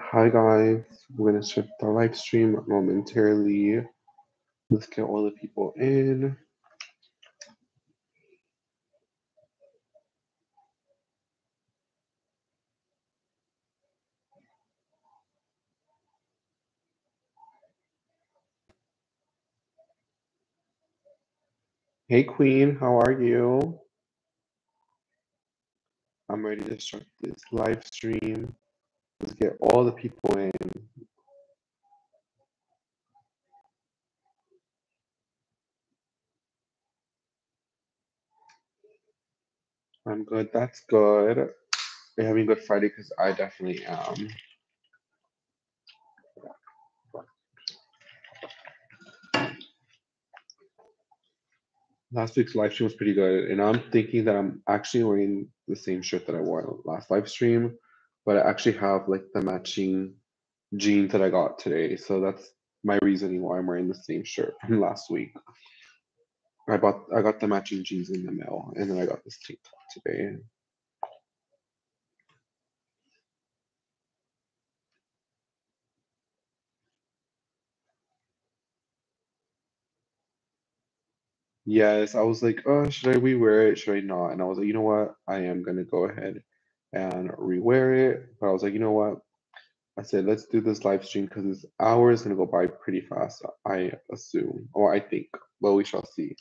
Hi guys, we're gonna start the live stream momentarily. Let's get all the people in. Hey Queen, how are you? I'm ready to start this live stream. Let's get all the people in. I'm good, that's good. You're having a good Friday because I definitely am. Last week's live stream was pretty good, and I'm thinking that I'm actually wearing the same shirt that I wore last live stream, but I actually have like the matching jeans that I got today. So that's my reasoning why I'm wearing the same shirt from last week. I bought I got the matching jeans in the mail, and then I got this tank top today. Yes, I was like, oh, should I rewear it? Should I not? And I was like, you know what? I am gonna go ahead and rewear it. But I was like, you know what? I said, let's do this live stream because this hour is gonna go by pretty fast, I assume, or I think, but we shall see.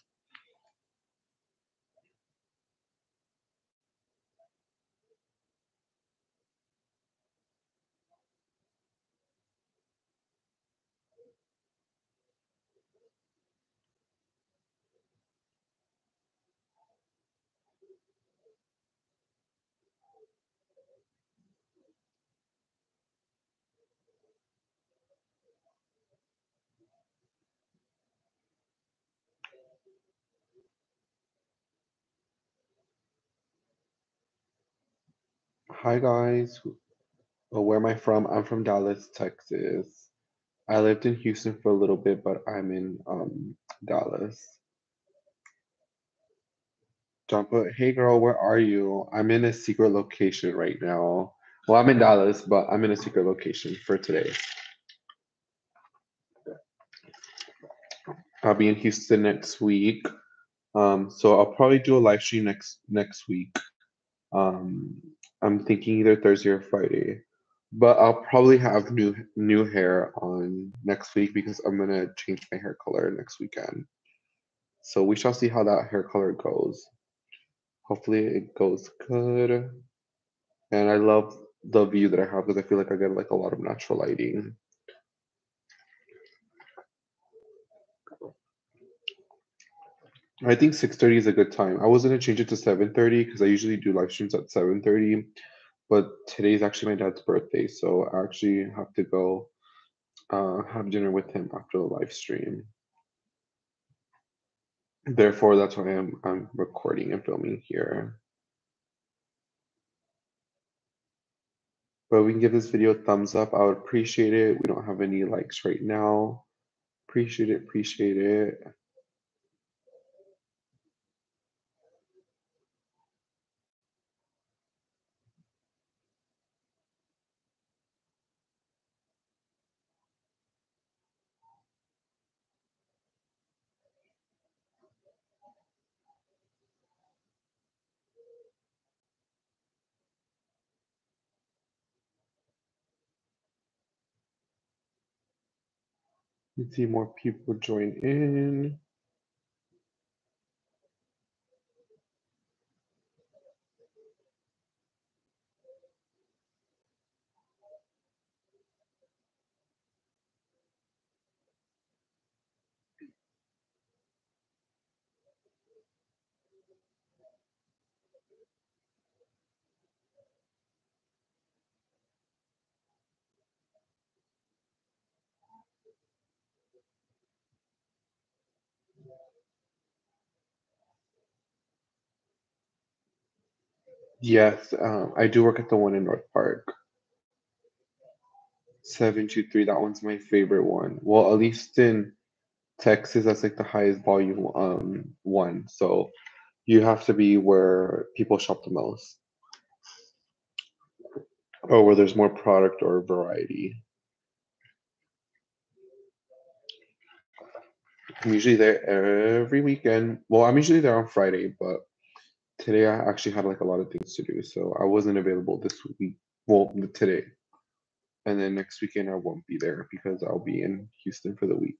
Hi guys, oh, where am I from? I'm from Dallas, Texas. I lived in Houston for a little bit, but I'm in um Dallas. Put, hey girl, where are you? I'm in a secret location right now. Well, I'm in Dallas, but I'm in a secret location for today. I'll be in Houston next week. Um, so I'll probably do a live stream next next week. Um, I'm thinking either Thursday or Friday. But I'll probably have new new hair on next week because I'm gonna change my hair color next weekend. So we shall see how that hair color goes. Hopefully it goes good. And I love the view that I have because I feel like I get like a lot of natural lighting. I think 6:30 is a good time. I was gonna change it to 7:30 because I usually do live streams at 7:30, but today's actually my dad's birthday, so I actually have to go uh, have dinner with him after the live stream. Therefore, that's why I'm I'm recording and filming here. But we can give this video a thumbs up. I would appreciate it. We don't have any likes right now. Appreciate it, appreciate it. Let's see more people join in. Yes, um, I do work at the one in North Park. 723, that one's my favorite one. Well, at least in Texas, that's like the highest volume um one. So you have to be where people shop the most. or where there's more product or variety. I'm usually there every weekend. Well, I'm usually there on Friday, but today I actually had like a lot of things to do, so I wasn't available this week. Well, today. And then next weekend I won't be there because I'll be in Houston for the week.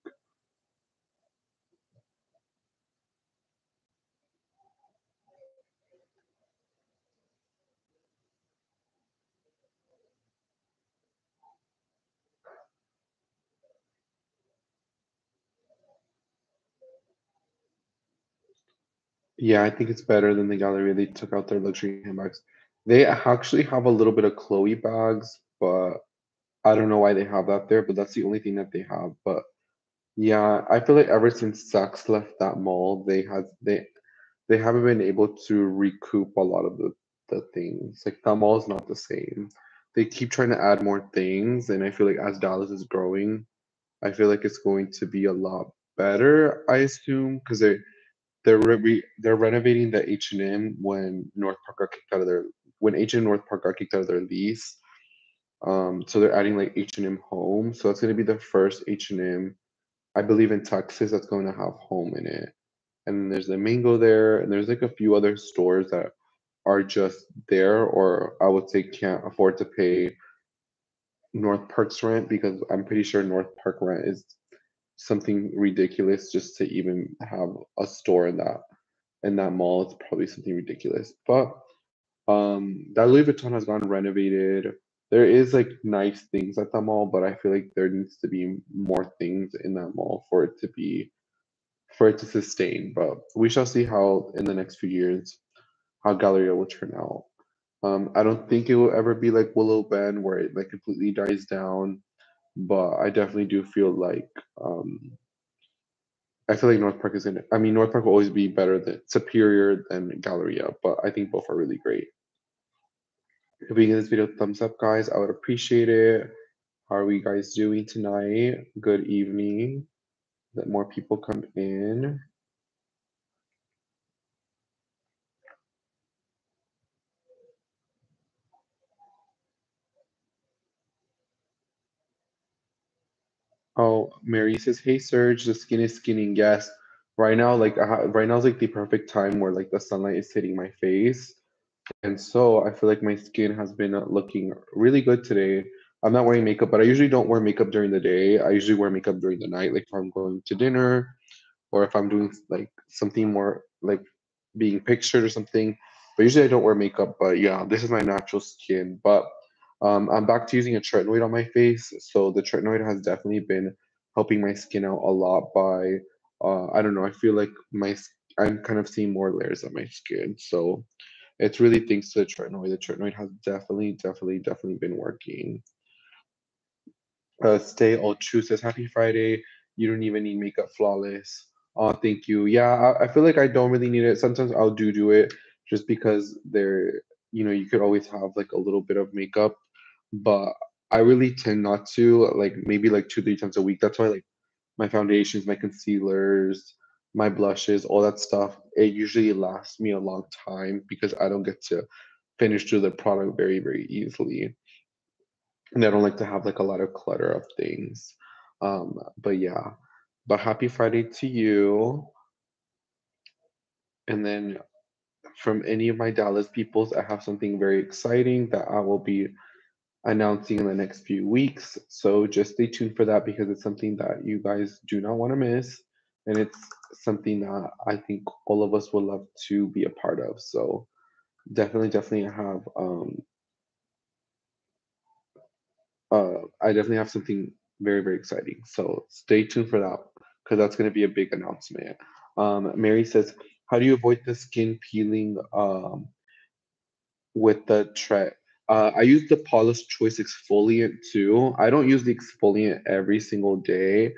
Yeah, I think it's better than the Galleria. They took out their luxury handbags. They actually have a little bit of Chloe bags, but I don't know why they have that there, but that's the only thing that they have. But yeah, I feel like ever since Saks left that mall, they had they they haven't been able to recoup a lot of the the things. Like that mall is not the same. They keep trying to add more things, and I feel like as Dallas is growing, I feel like it's going to be a lot better, I assume, because they they're re- they're renovating the H and M when North Park got kicked out of their when H and North Park got kicked out of their lease. Um, so they're adding like H and M Home. So that's gonna be the first H and M, I believe in Texas that's going to have home in it. And there's the Mango there, and there's like a few other stores that are just there, or I would say can't afford to pay North Park's rent because I'm pretty sure North Park rent is something ridiculous just to even have a store in that in that mall. It's probably something ridiculous. But um that Louis Vuitton has gotten renovated. There is like nice things at the mall, but I feel like there needs to be more things in that mall for it to be for it to sustain. But we shall see how in the next few years how Galleria will turn out. Um, I don't think it will ever be like Willow Bend where it like completely dies down, but I definitely do feel like um, I feel like North Park is gonna. I mean, North Park will always be better than superior than Galleria, but I think both are really great. If we give this video a thumbs up, guys, I would appreciate it. How are we guys doing tonight? Good evening. Let more people come in. Oh, Mary says, "Hey, Serge, the skin is skinning." Yes, right now, like right now is like the perfect time where like the sunlight is hitting my face, and so I feel like my skin has been uh, looking really good today. I'm not wearing makeup, but I usually don't wear makeup during the day. I usually wear makeup during the night, like if I'm going to dinner or if I'm doing like something more like being pictured or something. But usually I don't wear makeup. But yeah, this is my natural skin. But um, I'm back to using a tretinoid on my face. So the tretinoid has definitely been helping my skin out a lot by uh, I don't know. I feel like my I'm kind of seeing more layers of my skin. So it's really thanks to the tretinoid. The tretinoid has definitely, definitely, definitely been working. Uh, Stay All True says, Happy Friday. You don't even need makeup flawless. Oh, thank you. Yeah, I, I feel like I don't really need it. Sometimes I'll do do it just because there, you know, you could always have like a little bit of makeup, but I really tend not to, like maybe like two, three times a week. That's why like my foundations, my concealers, my blushes, all that stuff, it usually lasts me a long time because I don't get to finish through the product very, very easily and I don't like to have like a lot of clutter of things. Um, but yeah, but happy Friday to you. And then from any of my Dallas peoples, I have something very exciting that I will be announcing in the next few weeks. So just stay tuned for that because it's something that you guys do not want to miss. And it's something that I think all of us would love to be a part of. So definitely, definitely have um, uh, I definitely have something very, very exciting. So stay tuned for that because that's going to be a big announcement. Um, Mary says, How do you avoid the skin peeling um, with the Tret? Uh, I use the Paula's Choice exfoliant too. I don't use the exfoliant every single day.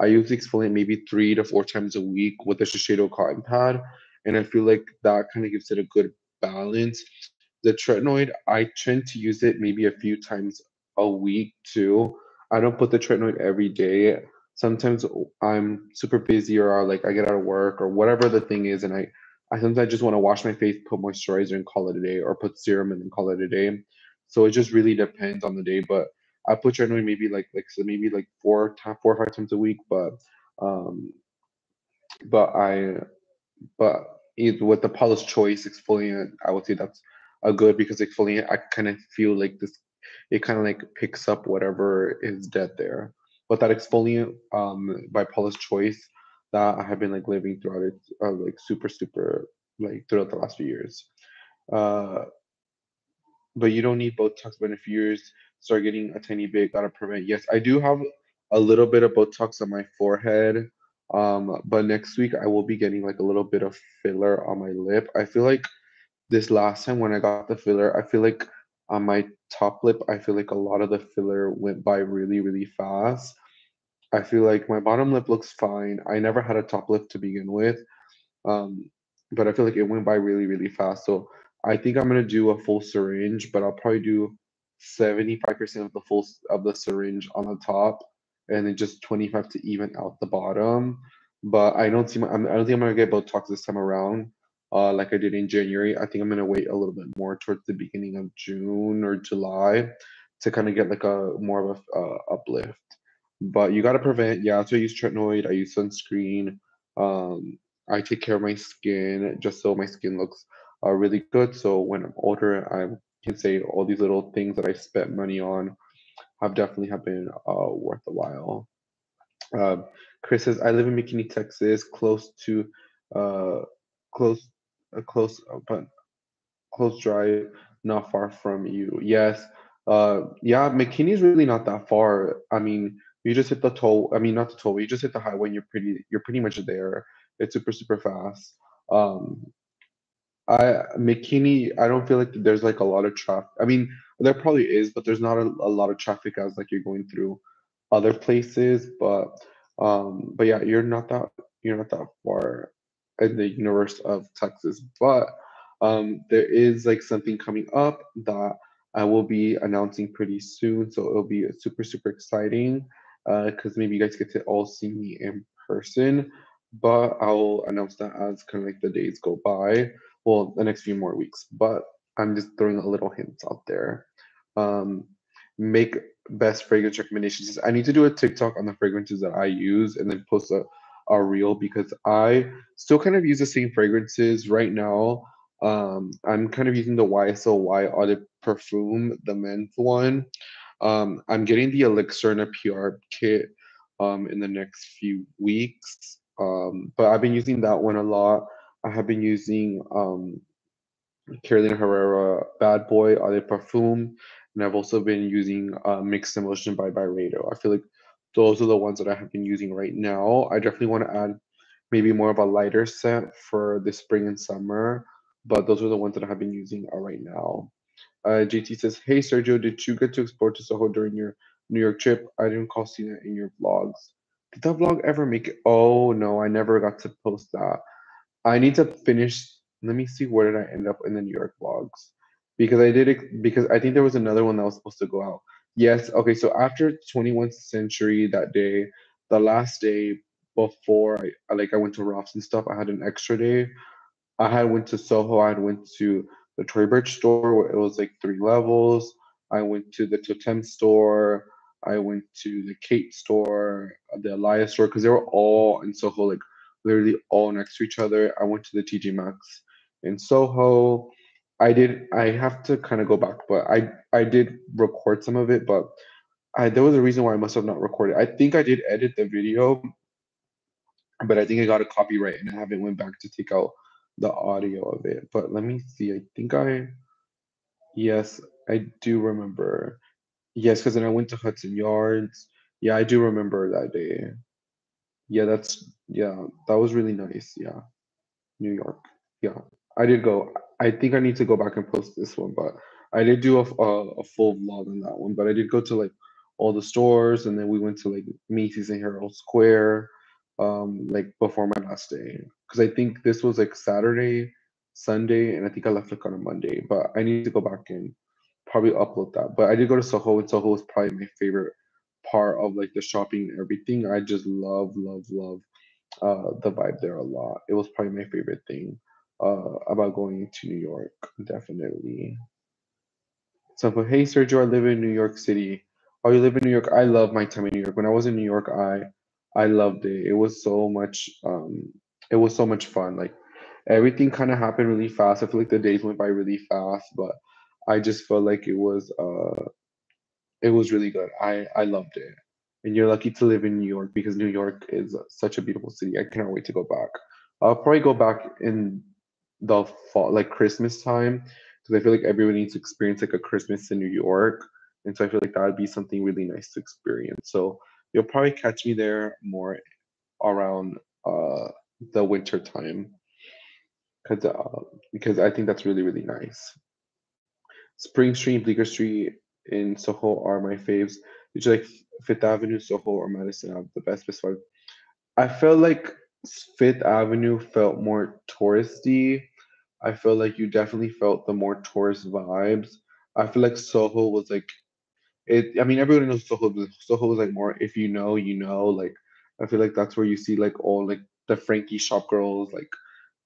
I use the exfoliant maybe three to four times a week with the Shiseido cotton pad. And I feel like that kind of gives it a good balance. The tretinoid, I tend to use it maybe a few times a week too. I don't put the tretinoid every day. Sometimes I'm super busy or like I get out of work or whatever the thing is, and I I sometimes just want to wash my face, put moisturizer, and call it a day, or put serum and then call it a day. So it just really depends on the day. But I put Tretinoid maybe like like so maybe like four time four or five times a week. But um, but I but it, with the Paula's Choice exfoliant, I would say that's a good because exfoliant I kind of feel like this it kind of like picks up whatever is dead there. But that exfoliant um by Paula's Choice that I have been like living throughout it uh, like super super like throughout the last few years. Uh, but you don't need Botox. But if yours start getting a tiny bit, gotta prevent. Yes, I do have a little bit of Botox on my forehead. Um, but next week I will be getting like a little bit of filler on my lip. I feel like this last time when I got the filler, I feel like on my top lip, I feel like a lot of the filler went by really, really fast. I feel like my bottom lip looks fine. I never had a top lip to begin with. Um, but I feel like it went by really, really fast. So I think I'm gonna do a full syringe, but I'll probably do 75% of the full of the syringe on the top and then just 25 to even out the bottom. But I don't see my, I'm, don't think I'm gonna get Botox this time around, uh, like I did in January. I think I'm gonna wait a little bit more towards the beginning of June or July to kind of get like a more of a uh, uplift. But you gotta prevent. Yeah, so I use tretinoid. I use sunscreen. Um, I take care of my skin just so my skin looks uh, really good. So when I'm older, I can say all these little things that I spent money on have definitely have been uh, worth a while. Uh, Chris says, I live in McKinney, Texas, close to, uh, close, uh, close, uh, but close drive, not far from you. Yes. Uh, yeah, McKinney's really not that far. I mean, you just hit the toll. I mean, not the toll. You just hit the highway. And you're pretty. You're pretty much there. It's super super fast. Um, I McKinney, I don't feel like there's like a lot of traffic. I mean, there probably is, but there's not a, a lot of traffic as like you're going through other places. But um, but yeah, you're not that you're not that far in the universe of Texas. But um, there is like something coming up that I will be announcing pretty soon. So it'll be super super exciting because uh, maybe you guys get to all see me in person. But I'll announce that as kind of like the days go by well, the next few more weeks. But I'm just throwing a little hints out there. Um, make best fragrance recommendations. I need to do a TikTok on the fragrances that I use and then post a, a reel because I still kind of use the same fragrances right now. Um, I'm kind of using the YSL Eau de Parfum, the men's one. Um, I'm getting the Elixir and a PR kit um, in the next few weeks. Um, but I've been using that one a lot. I have been using um, Carolina Herrera Bad Boy Eau de Parfum, and I've also been using uh, Mixed Emotion by Byredo. I feel like those are the ones that I have been using right now. I definitely want to add maybe more of a lighter scent for the spring and summer, but those are the ones that I have been using uh, right now. Uh, JT says, Hey Sergio, did you get to explore to Soho during your New York trip? I didn't call it in your vlogs. Did that vlog ever make it? Oh no, I never got to post that. I need to finish. Let me see where did I end up in the New York vlogs because I did it because I think there was another one that was supposed to go out. Yes. Okay. So after 21st century that day, the last day before I like I went to Ralph's and stuff, I had an extra day. I had went to Soho. I had went to the Tory Burch store where it was like three levels. I went to the Toteme store. I went to the Khaite store, the Elias store, because they were all in Soho, like literally all next to each other. I went to the TJ Maxx in Soho. I did. I have to kind of go back, but I I did record some of it, but I there was a reason why I must have not recorded. I think I did edit the video, but I think I got a copyright and I haven't went back to take out the audio of it. But let me see. I think I yes, I do remember. Yes, because then I went to Hudson Yards. Yeah, I do remember that day. Yeah, that's yeah, that was really nice. Yeah. New York. Yeah. I did go. I think I need to go back and post this one, but I did do a, a, a full vlog on that one. But I did go to like all the stores, and then we went to like Macy's and Herald Square, um, like before my last day, because I think this was like Saturday, Sunday, and I think I left like on a Monday. But I need to go back and probably upload that. But I did go to Soho, and Soho was probably my favorite part of like the shopping and everything. I just love, love, love uh, the vibe there a lot. It was probably my favorite thing uh, about going to New York, definitely. Some hey Sergio, I live in New York City. Oh, you live in New York? I love my time in New York. When I was in New York, I I loved it. It was so much um it was so much fun. Like everything kind of happened really fast. I feel like the days went by really fast, but I just felt like it was uh it was really good. I I loved it. And you're lucky to live in New York because New York is such a beautiful city. I cannot wait to go back. I'll probably go back in the fall, like Christmas time, because I feel like everyone needs to experience like a Christmas in New York. And so I feel like that would be something really nice to experience. So you'll probably catch me there more around uh the winter time because uh, because I think that's really really nice. Spring Street, Bleecker Street in Soho are my faves. You like Fifth Avenue, Soho, or Madison Ave? The best, best vibe. I felt like Fifth Avenue felt more touristy. I feel like you definitely felt the more tourist vibes. I feel like Soho was like it. I mean, everybody knows Soho. But Soho was like more if you know, you know. Like I feel like that's where you see like all like the Frankie shop girls. Like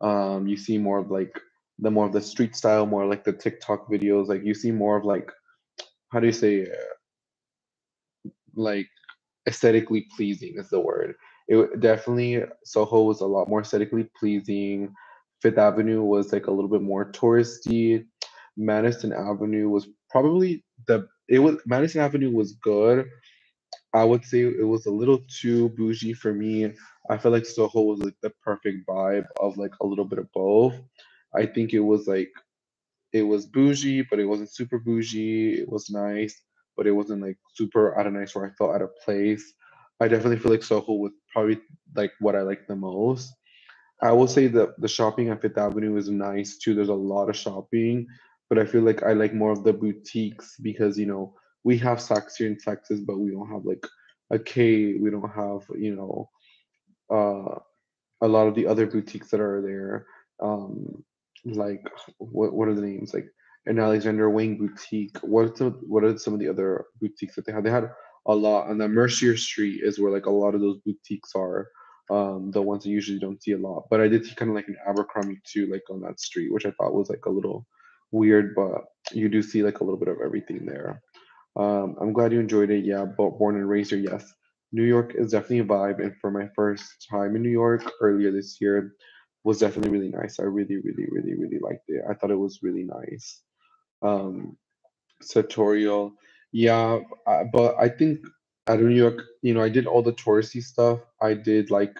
um, you see more of like the more of the street style, more like the TikTok videos. Like you see more of like how do you say uh, like aesthetically pleasing is the word. It definitely Soho was a lot more aesthetically pleasing. Fifth Avenue was like a little bit more touristy. Madison Avenue was probably the it was Madison Avenue was good. I would say it was a little too bougie for me. I felt like Soho was like the perfect vibe of like a little bit of both. I think it was like it was bougie, but it wasn't super bougie. It was nice, but it wasn't like super out of nice where I felt out of place. I definitely feel like Soho was probably like what I like the most. I will say that the shopping at Fifth Avenue is nice too. There's a lot of shopping, but I feel like I like more of the boutiques because you know we have Saks here in Texas, but we don't have like a K. We don't have you know uh a lot of the other boutiques that are there. Um, like what what are the names? Like an Alexander Wang boutique. What what are some of the other boutiques that they had? They had a lot, and then Mercer Street is where like a lot of those boutiques are. Um, the ones I usually don't see a lot, but I did see kind of like an Abercrombie too, like on that street, which I thought was like a little weird, but you do see like a little bit of everything there. Um, I'm glad you enjoyed it. Yeah, but born and raised here, yes. New York is definitely a vibe, and for my first time in New York earlier this year, was definitely really nice. I really, really, really, really liked it. I thought it was really nice. Um, Sartorial, yeah, uh, but I think at New York, you know, I did all the touristy stuff. I did like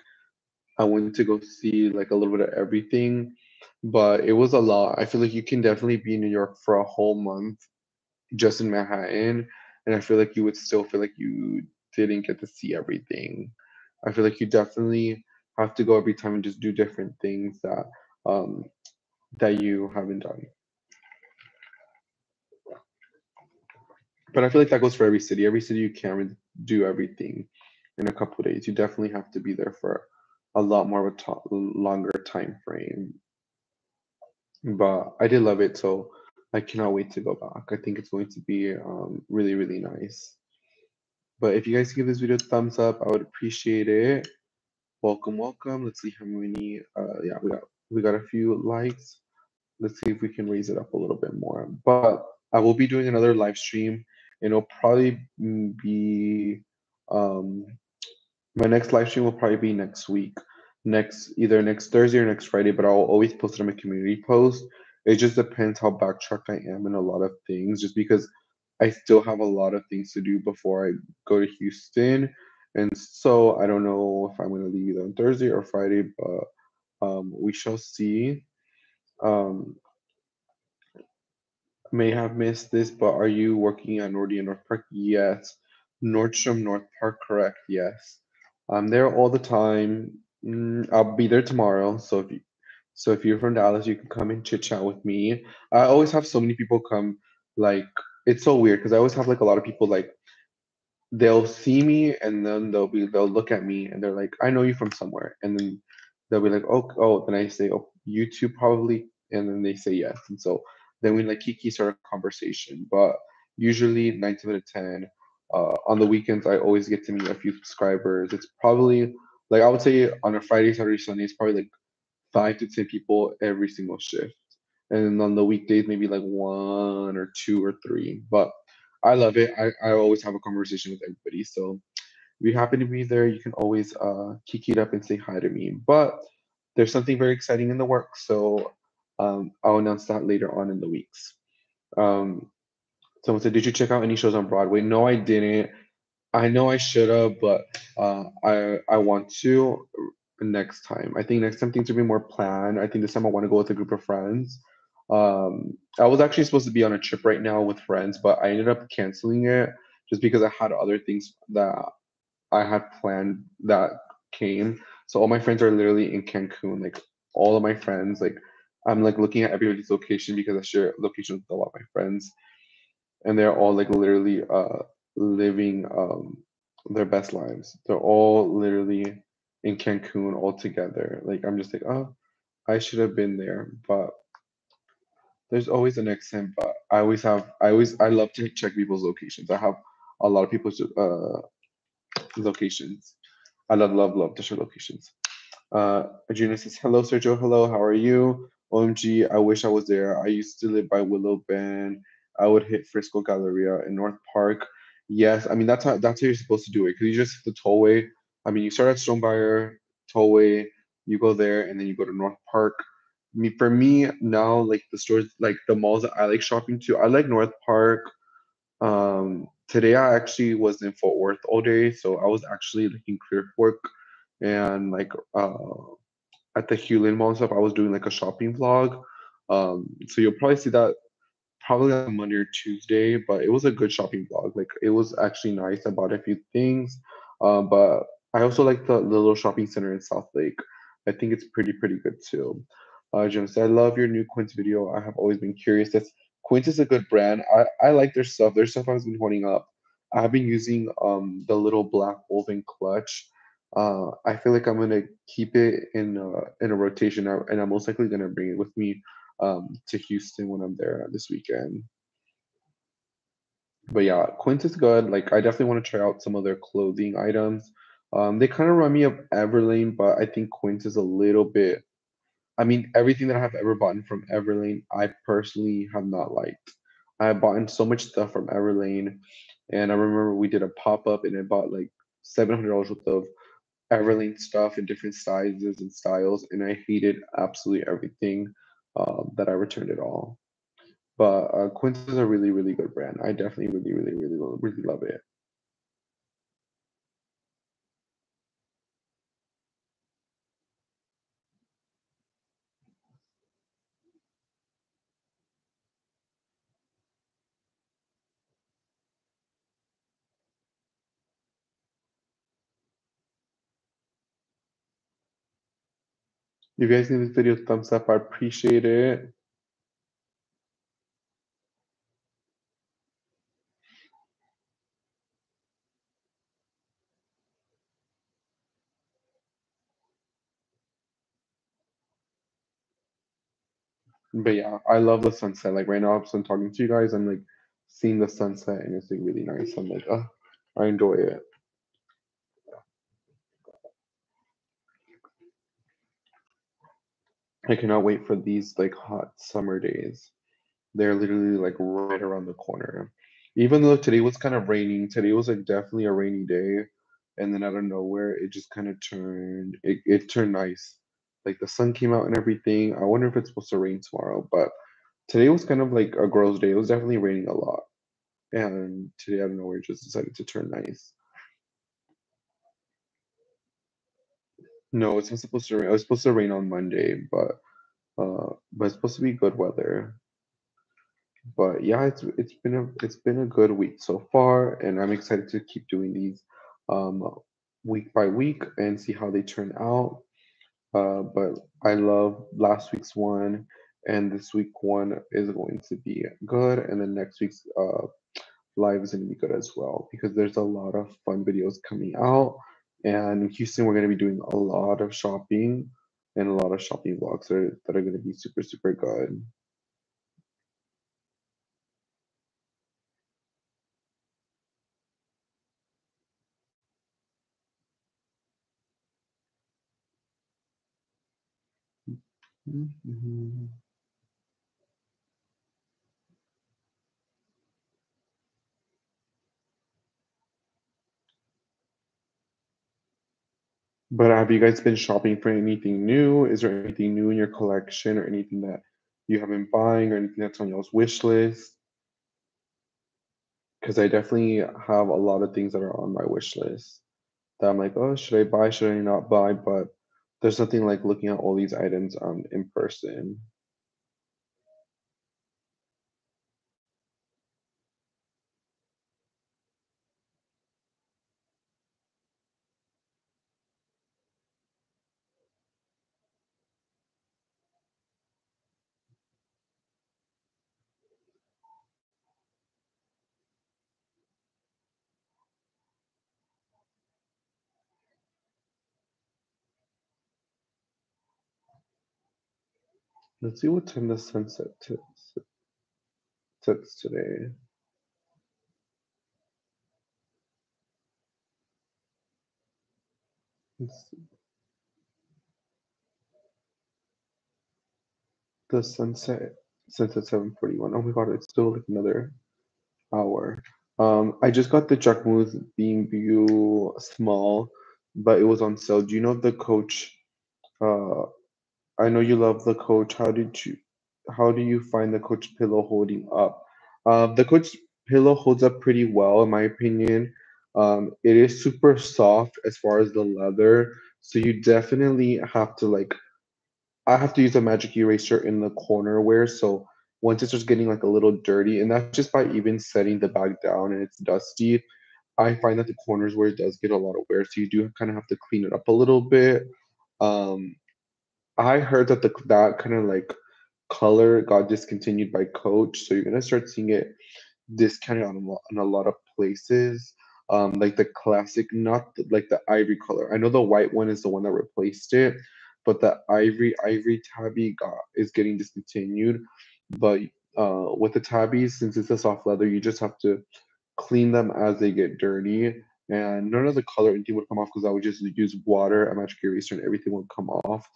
I went to go see like a little bit of everything, but it was a lot. I feel like you can definitely be in New York for a whole month just in Manhattan, and I feel like you would still feel like you didn't get to see everything. I feel like you definitely have to go every time and just do different things that um that you haven't done. But I feel like that goes for every city. Every city you can't do everything in a couple days. You definitely have to be there for a lot more of a longer time frame. But I did love it, so I cannot wait to go back. I think it's going to be um, really, really nice. But if you guys give this video a thumbs up, I would appreciate it. Welcome, welcome. Let's see how many. Uh, yeah, we got we got a few likes. Let's see if we can raise it up a little bit more. But I will be doing another live stream, and it'll probably be um, my next live stream will probably be next week, next either next Thursday or next Friday. But I'll always post it on my community post. It just depends how backtracked I am in a lot of things, just because I still have a lot of things to do before I go to Houston. And so I don't know if I'm going to leave either on Thursday or Friday, but um, we shall see. Um, may have missed this, but are you working at Nordia North Park? Yes. Nordstrom North Park, correct? Yes. I'm there all the time. Mm, I'll be there tomorrow. So if you, so if you're from Dallas, you can come and chit chat with me. I always have so many people come. Like it's so weird because I always have like a lot of people like they'll see me and then they'll be they'll look at me and they're like, I know you from somewhere, and then they'll be like, oh oh. Then I say, oh, YouTube probably, and then they say yes, and so then we like kiki start a conversation. But usually nine to ten. Uh, on the weekends, I always get to meet a few subscribers. It's probably like I would say on a Friday, Saturday, Sunday, it's probably like five to ten people every single shift. and on the weekdays maybe like one or two or three. But I love it. I, I always have a conversation with everybody. So if you happen to be there, you can always uh, kick it up and say hi to me. But there's something very exciting in the works, so um, I'll announce that later on in the weeks. Um, someone said, "Did you check out any shows on Broadway?" No, I didn't. I know I should have, but uh, I I want to next time. I think next time things will be more planned. I think this time I want to go with a group of friends. Um, I was actually supposed to be on a trip right now with friends, but I ended up canceling it just because I had other things that I had planned that came. So all my friends are literally in Cancun. Like all of my friends, like I'm like looking at everybody's location because I share locations with a lot of my friends, and they're all like literally uh living um their best lives. They're all literally in Cancun all together. Like I'm just like, oh, I should have been there, but there's always a next time. But I always have, I always, I love to check people's locations. I have a lot of people's uh locations. I love, love, love to share locations. Uh, Adriana says, hello, Sergio. Hello, how are you? OMG, I wish I was there. I used to live by Willow Bend. I would hit Frisco Galleria in North Park. Yes, I mean that's how that's how you're supposed to do it because you just hit the tollway. I mean, you start at Stonebriar tollway, you go there, and then you go to North Park. Me for me now, like the stores, like the malls that I like shopping to, I like North Park. Um, today I actually was in Fort Worth all day, so I was actually like in Clear Fork and like uh at the Hulen Mall and stuff. I was doing like a shopping vlog. Um, so you'll probably see that probably on Monday or Tuesday, but it was a good shopping vlog. Like it was actually nice. I bought a few things. Um, but I also like the, little shopping center in South Lake. I think it's pretty, pretty good too. Uh, Jim said, I love your new Quince video. I have always been curious. That's Quince is a good brand. I, I like their stuff. Their stuff I've been holding up. I've been using um the little black woven clutch. Uh, I feel like I'm gonna keep it in uh, in a rotation, uh, and I'm most likely gonna bring it with me um, to Houston when I'm there this weekend. But yeah, Quince is good. Like I definitely want to try out some of their clothing items. Um, they kind of remind me of Everlane, but I think Quince is a little bit. I mean, everything that I have ever bought from Everlane, I personally have not liked. I have bought so much stuff from Everlane, and I remember we did a pop up and I bought like seven hundred dollars worth of Everlane stuff in different sizes and styles, and I hated absolutely everything um, that I returned it all. But uh, Quince is a really, really good brand. I definitely really, really, really, really love it. If you guys give this video a thumbs up, I appreciate it. But yeah, I love the sunset. Like right now, I'm talking to you guys. I'm like seeing the sunset, and it's like really nice. I'm like, oh, I enjoy it. I cannot wait for these like hot summer days. They're literally like right around the corner. Even though today was kind of raining, today was like definitely a rainy day, and then out of nowhere, it just kind of turned. It it turned nice. Like the sun came out and everything. I wonder if it's supposed to rain tomorrow, but today was kind of like a gross day. It was definitely raining a lot, and today out of nowhere, it just decided to turn nice. No, it's not supposed to rain. It was supposed to rain on Monday, but uh, but it's supposed to be good weather. But yeah, it's it's been a it's been a good week so far, and I'm excited to keep doing these um week by week and see how they turn out. Uh, but I love last week's one, and this week one is going to be good, and then next week's uh live is going to be good as well because there's a lot of fun videos coming out. And in Houston, we're going to be doing a lot of shopping and a lot of shopping vlogs that are, that are going to be super, super good. Mhm. But have you guys been shopping for anything new? Is there anything new in your collection or anything that you have been buying or anything that's on y'all's wish list? Because I definitely have a lot of things that are on my wish list that I'm like, oh, should I buy? Should I not buy? But there's nothing like looking at all these items um in person. Let's see what time the sunset sets today. The sunset sets at 7:41. Oh my god, it's still like another hour. Um, I just got the Jacquemus Beam View small, but it was on sale. Do you know the Coach? Uh, I know you love the Coach. How did you? How do you find the Coach pillow holding up? Um, the Coach pillow holds up pretty well, in my opinion. Um, it is super soft as far as the leather, so you definitely have to like I have to use a magic eraser in the corner wear, so once it starts getting like a little dirty, and that's just by even setting the bag down and it's dusty, I find that the corners where it does get a lot of wear, so you do kind of have to clean it up a little bit. Um, I heard that the that kind of like color got discontinued by Coach, so you're gonna start seeing it discounted on a lot, on a lot of places. Um, like the classic, not the, like the ivory color. I know the white one is the one that replaced it, but the ivory ivory tabby got is getting discontinued. But uh, with the tabbies, since it's a soft leather, you just have to clean them as they get dirty. And none of the color or anything would come off because I would just use water, a magic eraser, and everything would come off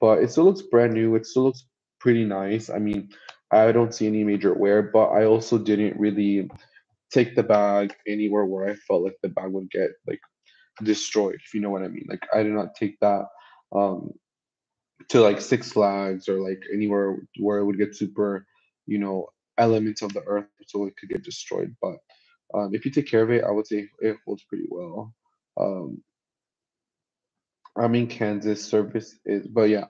but it still looks brand new. It still looks pretty nice. I mean, I don't see any major wear, but I also didn't really take the bag anywhere where I felt like the bag would get like destroyed, if you know what I mean. Like I did not take that um to like Six Flags or like anywhere where it would get super, you know, elements of the earth so it could get destroyed. But um if you take care of it, I would say it holds pretty well. Um I'm in Kansas service is but yeah,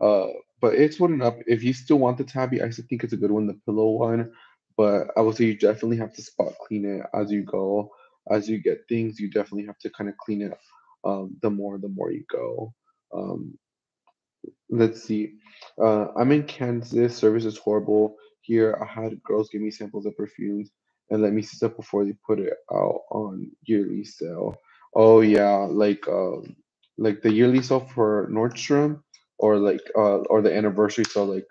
uh, but it's holding up. If you still want the tabby, I still think it's a good one, the pillow one. But I would say you definitely have to spot clean it as you go. As you get things, you definitely have to kind of clean it um, the more the more you go. Um, let's see. Uh, I'm in Kansas. Service is horrible. Here, I had girls give me samples of perfumes and let me see stuff before they put it out on yearly sale. Oh yeah, like um, like the yearly sale for Nordstrom, or like uh, or the anniversary sale, like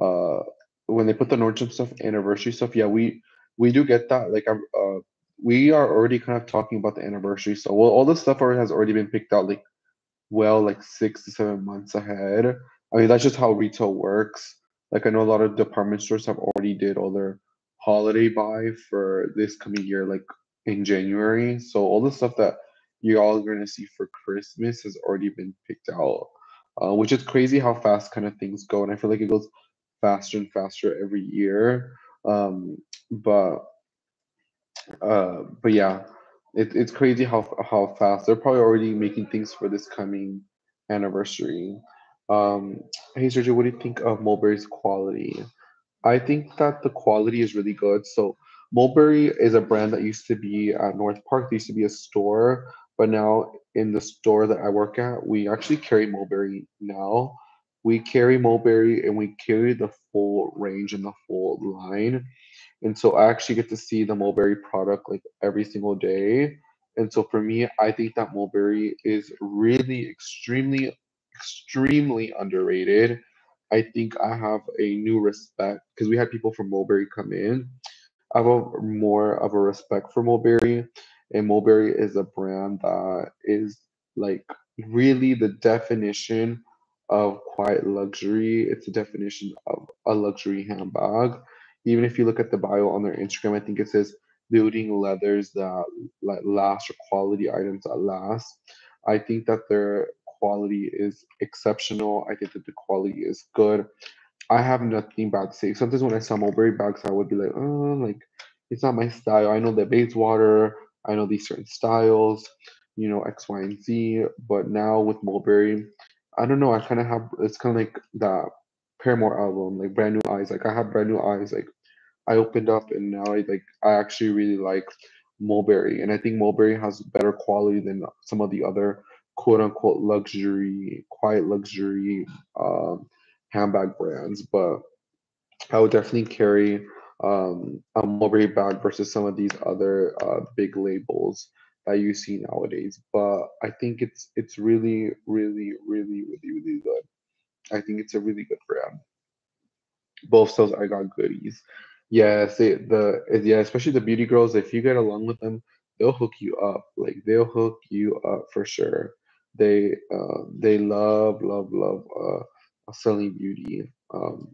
uh, when they put the Nordstrom stuff, anniversary stuff. Yeah, we we do get that. Like uh, we are already kind of talking about the anniversary. So well, all the stuff already has already been picked out. Like well like six to seven months ahead. I mean, that's just how retail works. Like I know a lot of department stores have already did all their holiday buy for this coming year, like in January. So all the stuff that you all are gonna see for Christmas has already been picked out, uh, which is crazy how fast kind of things go. And I feel like it goes faster and faster every year. Um, but uh, but yeah, it, it's crazy how how fast they're probably already making things for this coming anniversary. Um, hey Sergio, what do you think of Mulberry's quality? I think that the quality is really good. So Mulberry is a brand that used to be at North Park. There used to be a store, but now in the store that I work at, we actually carry Mulberry now. We carry Mulberry and we carry the full range and the full line. And so I actually get to see the Mulberry product like every single day. And so for me, I think that Mulberry is really extremely, extremely underrated. I think I have a new respect because we had people from Mulberry come in. I have a more of a respect for Mulberry, and Mulberry is a brand that is like really the definition of quiet luxury. It's the definition of a luxury handbag. Even if you look at the bio on their Instagram, I think it says building leathers that like last or quality items that last. I think that their quality is exceptional. I think that the quality is good. I have nothing bad to say. Sometimes when I saw mulberry bags, I would be like, oh, like it's not my style. I know the Bayswater, I know these certain styles, you know, X, Y, and Z. But now with mulberry, I don't know. I kind of have it's kind of like that Paramore album, like Brand New Eyes. Like I have Brand New Eyes. Like I opened up and now I like I actually really like mulberry, and I think mulberry has better quality than some of the other quote unquote luxury, quiet luxury um, handbag brands. But I would definitely carry um, a mulberry bag versus some of these other uh, big labels that you see nowadays. But I think it's it's really, really, really, really, really good. I think it's a really good brand. Both those I got goodies. Yes, they, the yeah, especially the beauty girls. If you get along with them, they'll hook you up. Like they'll hook you up for sure. They uh, they love love love uh, selling beauty. Um,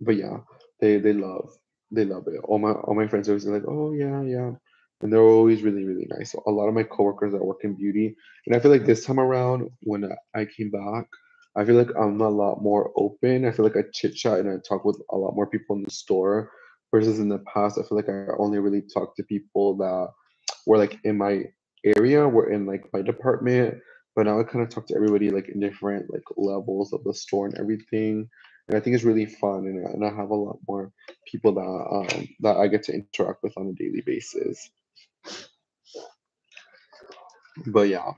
but yeah, they they love they love it. All my all my friends are always like, oh yeah yeah, and they're always really really nice. So a lot of my coworkers that work in beauty, and I feel like this time around when I came back, I feel like I'm a lot more open. I feel like I chit chat and I talk with a lot more people in the store versus in the past. I feel like I only really talk to people that were like in my area, were in like my department. But now I kind of talk to everybody like in different like levels of the store and everything. I think it's really fun, and, and I have a lot more people that um, that I get to interact with on a daily basis. But yeah,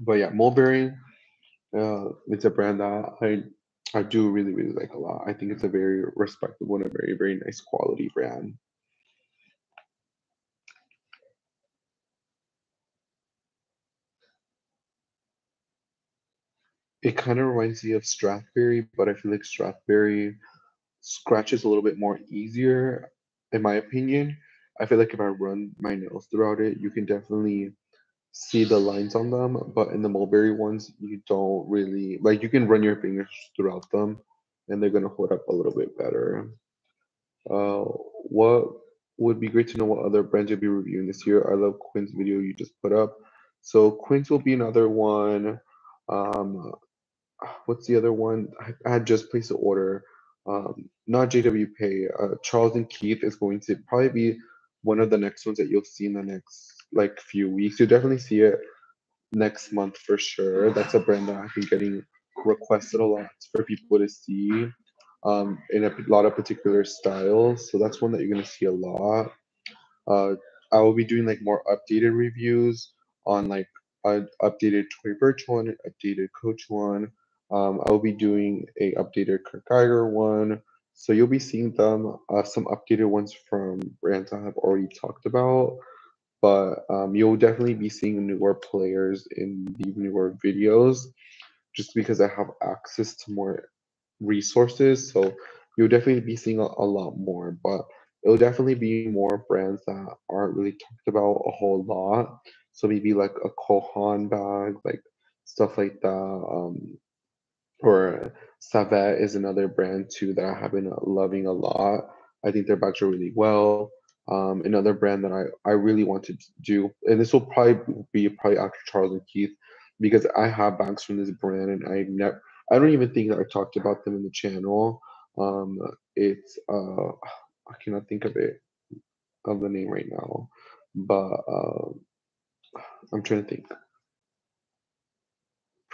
but yeah, Mulberry, uh, it's a brand that I I do really really like a lot. I think it's a very respectable and a very very nice quality brand. It kind of reminds me of Strathberry, but I feel like Strathberry scratches a little bit more easier, in my opinion. I feel like if I run my nails throughout it, you can definitely see the lines on them, but in the mulberry ones, you don't really like you can run your fingers throughout them and they're gonna hold up a little bit better. Uh, what would be great to know what other brands you'll be reviewing this year. I love Quince video you just put up. So Quince will be another one. Um, what's the other one? I, had just placed an order. Um, not JW PEI. Uh, Charles and Keith is going to probably be one of the next ones that you'll see in the next like few weeks. You'll definitely see it next month for sure. That's a brand that I've been getting requested a lot for people to see um, in a lot of particular styles. So that's one that you're gonna see a lot. Uh, I will be doing like more updated reviews on like an updated Tory Burch one, updated Coach one. Um, I will be doing a updated Kurt Geiger one. So you'll be seeing them, uh, some updated ones from brands I have already talked about. But um, you'll definitely be seeing newer players in the newer videos just because I have access to more resources. So you'll definitely be seeing a, a lot more, but it'll definitely be more brands that aren't really talked about a whole lot. So maybe like a Cole Haan bag, like stuff like that. Um, or Savette is another brand too that I have been loving a lot. I think their bags are really well. Um, another brand that I, I really wanted to do, and this will probably be probably after Charles and Keith, because I have bags from this brand and I never I don't even think that I talked about them in the channel. Um, it's uh, I cannot think of it of the name right now, but uh, I'm trying to think.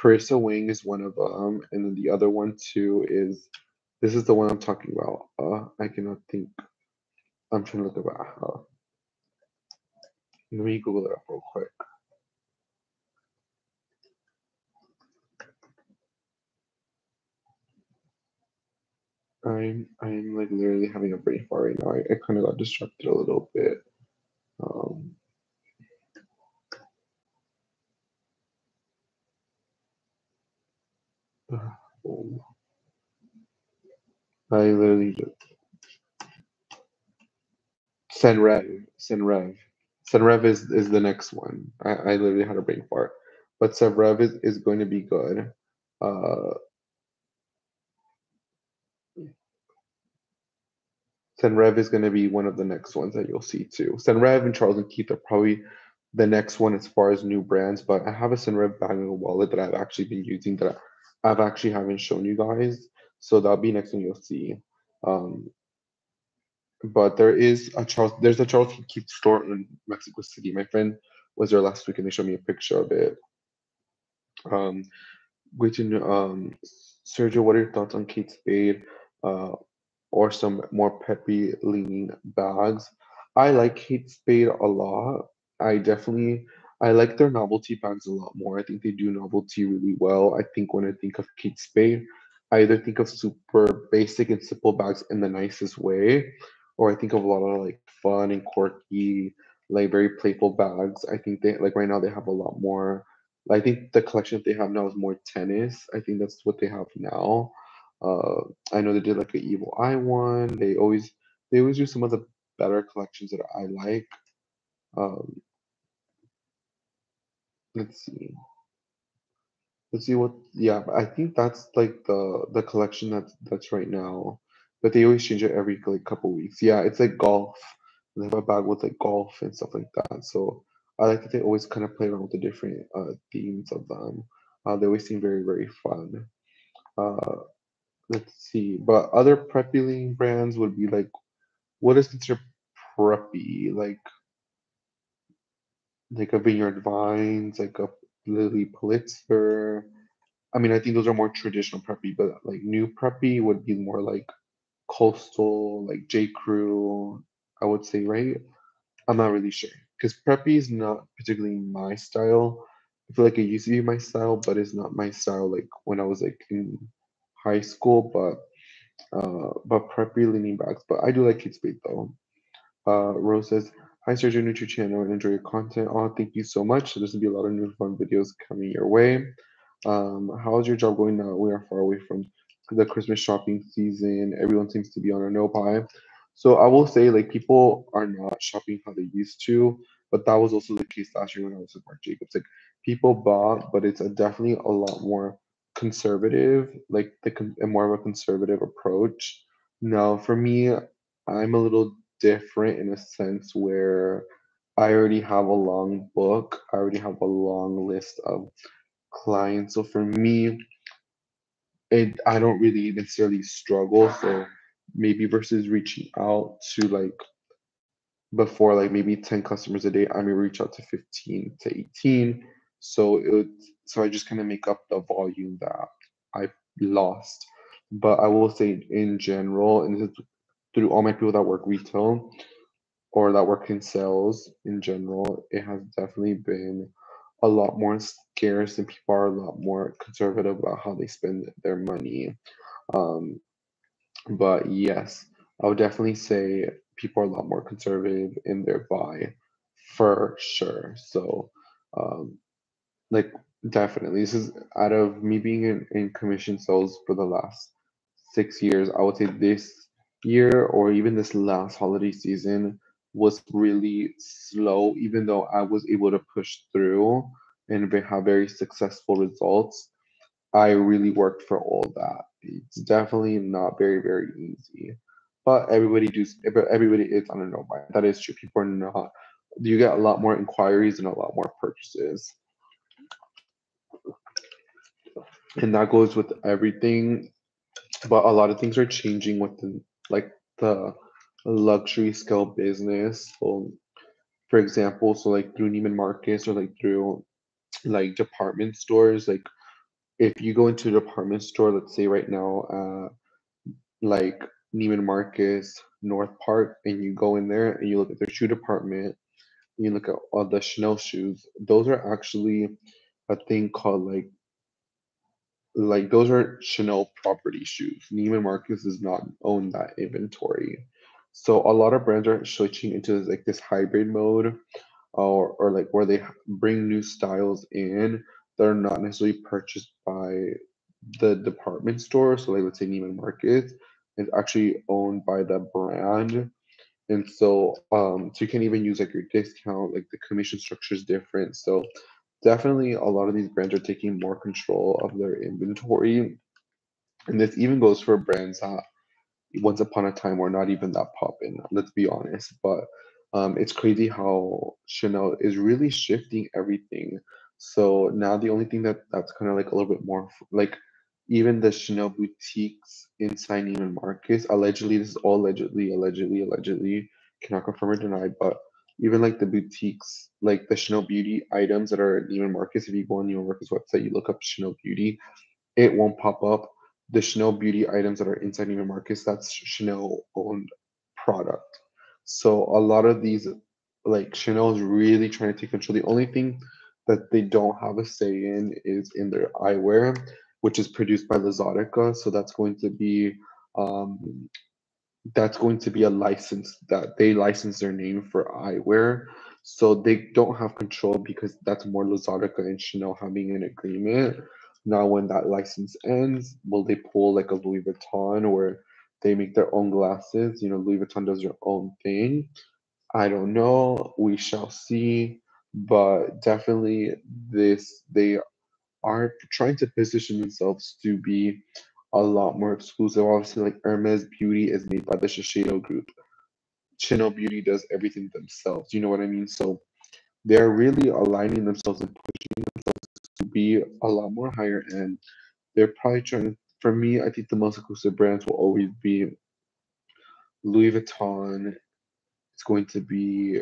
Parisa Wang is one of them, and then the other one too is this is the one I'm talking about. Uh, I cannot think. I'm trying to look about. Uh, let me Google it up real quick. I'm I'm like literally having a brain fart right now. I, I kind of got distracted a little bit. Um, I literally just Senreve, Senreve, Senreve is is the next one. I, I literally had a brain fart, but Senreve is, is going to be good. Uh, Senreve is going to be one of the next ones that you'll see too. Senreve and Charles and Keith are probably the next one as far as new brands, but I have a Senreve bag and a wallet that I've actually been using that I've actually haven't shown you guys. So that'll be next one you'll see. Um, but there is a Charles, there's a Charles Keith store in Mexico City. My friend was there last week and they showed me a picture of it. Um, which um, Sergio, what are your thoughts on Kate Spade uh, or some more peppy leaning bags? I like Kate Spade a lot. I definitely I like their novelty bags a lot more. I think they do novelty really well. I think when I think of Kate Spade, I either think of super basic and simple bags in the nicest way, or I think of a lot of like fun and quirky, like very playful bags. I think they like right now they have a lot more. I think the collection that they have now is more tennis. I think that's what they have now. Uh, I know they did like an evil eye one. They always they always do some of the better collections that I like. Um, let's see. Let's see what. Yeah, I think that's like the the collection that's that's right now. But they always change it every like couple weeks. Yeah, it's like golf. They have a bag with like golf and stuff like that. So I like that they always kind of play around with the different uh, themes of them. Uh, they always seem very very fun. Uh, let's see. But other preppy brands would be like, what is considered preppy? Like like a Vineyard Vines, like a Lilly Pulitzer. I mean, I think those are more traditional preppy, but like new preppy would be more like coastal, like J. Crew, I would say, right? I'm not really sure because preppy is not particularly my style. I feel like it used to be my style, but it's not my style. Like when I was like in high school, but uh, but preppy leaning backs. But I do like Kate Spade though. Uh, Rose says, Hi, Sergio, to channel and enjoy your content. Oh, thank you so much. There's gonna be a lot of new fun videos coming your way. Um, how's your job going now? We are far away from the Christmas shopping season. Everyone seems to be on a no buy. So I will say, like, people are not shopping how they used to, but that was also the case last year when I was with Marc Jacobs. Like, people bought, but it's a, definitely a lot more conservative, like the more of a conservative approach. Now, for me, I'm a little different in a sense where I already have a long book. I already have a long list of clients. So for me, it I don't really necessarily struggle. So maybe versus reaching out to like before like maybe 10 customers a day, I may reach out to 15 to 18. So it so I just kind of make up the volume that I lost. But I will say in general, and this is through all my people that work retail or that work in sales in general, it has definitely been a lot more scarce and people are a lot more conservative about how they spend their money. Um, but yes, I would definitely say people are a lot more conservative in their buy for sure. So, um, like, definitely, this is out of me being in, in commission sales for the last six years, I would say this year or even this last holiday season was really slow, even though I was able to push through and have very successful results. I really worked for all that. It's definitely not very, very easy. But everybody does but everybody is on a no buy. That is true. People are not you get a lot more inquiries and a lot more purchases. And that goes with everything. But a lot of things are changing with the like the luxury scale business. So, for example, so like through Neiman Marcus or like through like department stores, like if you go into a department store, let's say right now, uh, like Neiman Marcus, North Park, and you go in there and you look at their shoe department, you look at all the Chanel shoes, those are actually a thing called like like those are Chanel property shoes. Neiman Marcus does not own that inventory. So a lot of brands are switching into like this hybrid mode or or like where they bring new styles in that are not necessarily purchased by the department store. So like let's say Neiman Marcus is actually owned by the brand. And so um so you can even use like your discount, like the commission structure is different. So definitely a lot of these brands are taking more control of their inventory. And this even goes for brands that once upon a time were not even that popping, let's be honest. But Um, it's crazy how Chanel is really shifting everything. So now the only thing that that's kind of like a little bit more like even the Chanel boutiques inside Neiman Marcus, allegedly, this is all allegedly, allegedly, allegedly, cannot confirm or deny, but even like the boutiques, like the Chanel Beauty items that are Neiman Marcus, if you go on Neiman Marcus website, you look up Chanel Beauty, it won't pop up. The Chanel Beauty items that are inside Neiman Marcus, that's Chanel owned product. So a lot of these, like Chanel is really trying to take control. The only thing that they don't have a say in is in their eyewear, which is produced by Luxottica. So that's going to be um, that's going to be a license that they license their name for eyewear. So they don't have control because that's more Luxottica and Chanel having an agreement. Now, when that license ends, will they pull like a Louis Vuitton where they make their own glasses? You know, Louis Vuitton does their own thing. I don't know. We shall see. But definitely, this they are trying to position themselves to be a lot more exclusive. Obviously, like Hermes Beauty is made by the Shiseido Group. Chanel Beauty does everything themselves. You know what I mean? So they're really aligning themselves and pushing themselves to be a lot more higher end. They're probably trying. For me, I think the most exclusive brands will always be Louis Vuitton. It's going to be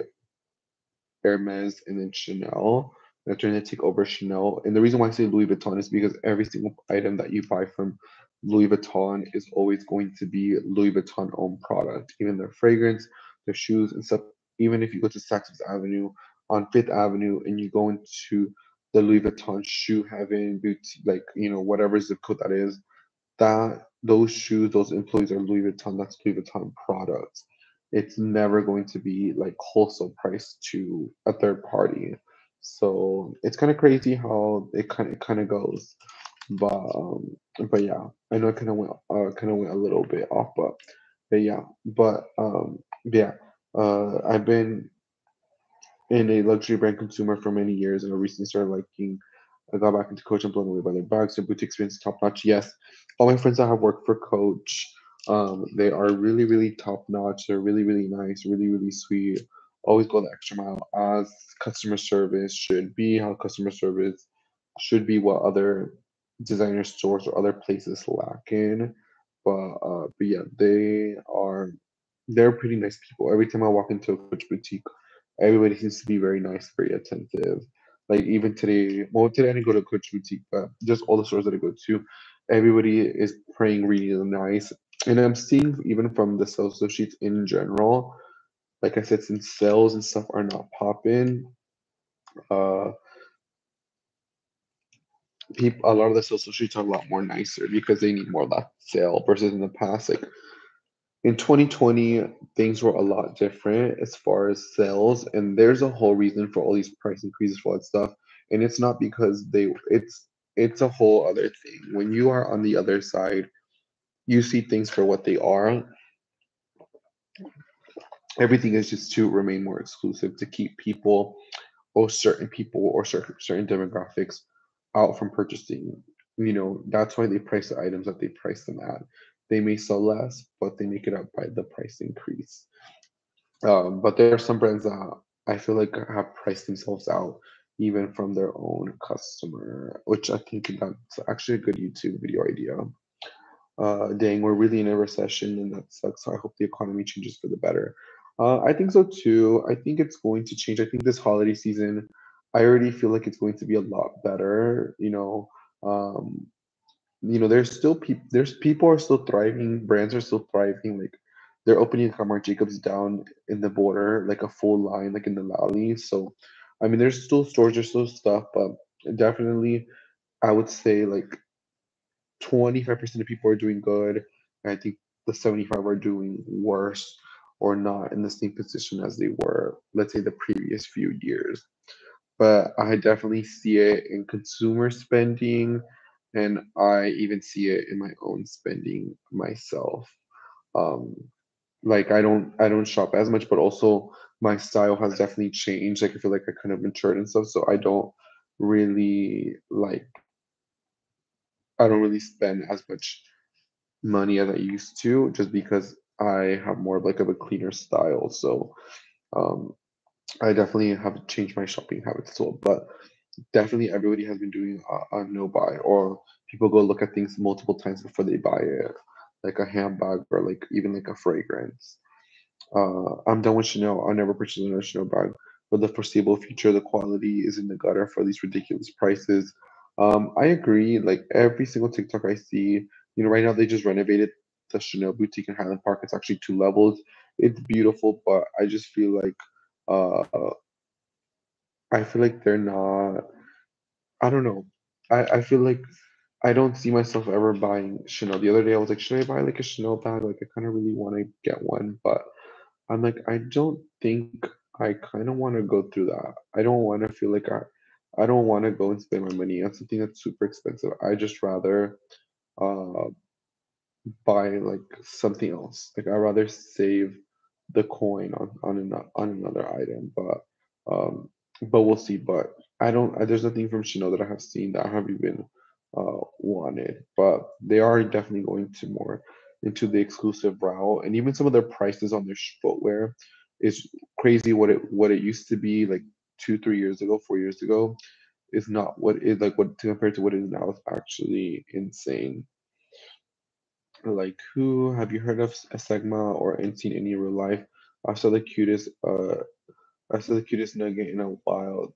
Hermes and then Chanel. They're trying to take over Chanel. And the reason why I say Louis Vuitton is because every single item that you buy from Louis Vuitton is always going to be Louis Vuitton owned product, even their fragrance, their shoes and stuff. Even if you go to Saks Fifth Avenue on Fifth Avenue and you go into the Louis Vuitton shoe heaven, like you know whatever zip code that is, that those shoes, those employees are Louis Vuitton. That's Louis Vuitton products. It's never going to be like wholesale price to a third party. So it's kind of crazy how it kind of kind of goes. But um, but yeah, I know I kind of went uh kind of went a little bit off, but but yeah, but um yeah, uh I've been in a luxury brand consumer for many years and I recently started liking I got back into Coach and blown away by their bags. Their boutique experience top notch. Yes, all my friends that have worked for Coach, um, they are really, really top notch. They're really, really nice, really, really sweet. Always go the extra mile as customer service should be, how customer service should be what other designer stores or other places lack in. But uh, but yeah, they are they're pretty nice people. Every time I walk into a Coach boutique, everybody seems to be very nice, very attentive. Like even today, well, today I didn't go to Coach Boutique, but just all the stores that I go to, everybody is praying really nice. And I'm seeing even from the sales associates in general, like I said, since sales and stuff are not popping, uh, people a lot of the sales associates are a lot more nicer because they need more of that sale versus in the past. Like in 2020 things were a lot different as far as sales and there's a whole reason for all these price increases for that stuff and it's not because they it's it's a whole other thing when you are on the other side you see things for what they are everything is just to remain more exclusive to keep people or certain people or certain certain demographics out from purchasing you know that's why they price the items that they price them at they may sell less but they make it up by the price increase um, but there are some brands that I feel like have priced themselves out even from their own customer, which I think that's actually a good YouTube video idea. Uh, dang, we're really in a recession and that sucks. So I hope the economy changes for the better. Uh, I think so too. I think it's going to change. I think this holiday season, I already feel like it's going to be a lot better. You know, um, you know, there's still people. There's people are still thriving. Brands are still thriving. Like they're opening Marc Jacobs down in the border, like a full line, like in the valley. So, I mean, there's still stores, there's still stuff, but definitely, I would say like 25% of people are doing good. I think the 75 are doing worse or not in the same position as they were, let's say, the previous few years. But I definitely see it in consumer spending, and I even see it in my own spending myself. Um, like I don't I don't shop as much, but also my style has definitely changed. Like I feel like I kind of matured and stuff, so I don't really like I don't really spend as much money as I used to, just because I have more of like of a cleaner style. So Um, I definitely have changed my shopping habits as well, but definitely everybody has been doing a, a no buy or people go look at things multiple times before they buy it, like a handbag or like even like a fragrance. Uh, I'm done with Chanel. I'll never purchase another Chanel bag for the foreseeable future. The quality is in the gutter for these ridiculous prices. Um, I agree. Like every single TikTok I see, you know, right now they just renovated the Chanel boutique in Highland Park. It's actually two levels. It's beautiful, but I just feel like uh, I feel like they're not. I don't know. I, I feel like I don't see myself ever buying Chanel. The other day I was like, should I buy like a Chanel bag? Like I kind of really want to get one, but I'm like, I don't think I kind of want to go through that. I don't want to feel like I, I don't want to go and spend my money on something that's super expensive. I just rather uh buy like something else. Like I'd rather save the coin on on an, on another item, but um, but we'll see. But I don't. I, there's nothing from Chanel that I have seen that I have even uh wanted. But they are definitely going to more into the exclusive route, and even some of their prices on their footwear is crazy. What it what it used to be like two, three years ago, four years ago, is not what is like what to compare to what it is now is actually insane. Like, who have you heard of a Sigma or and seen any real life? I saw the cutest, uh, I saw the cutest nugget in a while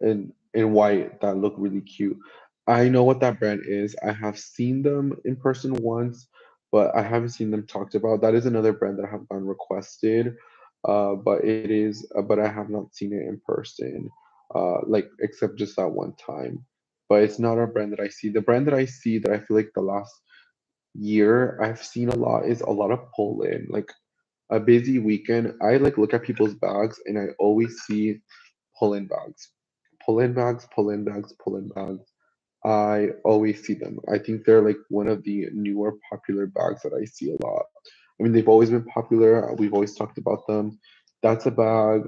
in in white that look really cute. I know what that brand is. I have seen them in person once, but I haven't seen them talked about. That is another brand that I have gone requested, uh, but it is, uh, but I have not seen it in person, uh, like except just that one time. But it's not a brand that I see. The brand that I see that I feel like the last year I've seen a lot is a lot of Polène. Like a busy weekend, I like look at people's bags and I always see Polène bags. Polène bags, Polène bags, Polène bags. I always see them. I think they're like one of the newer popular bags that I see a lot. I mean, they've always been popular. We've always talked about them. That's a bag.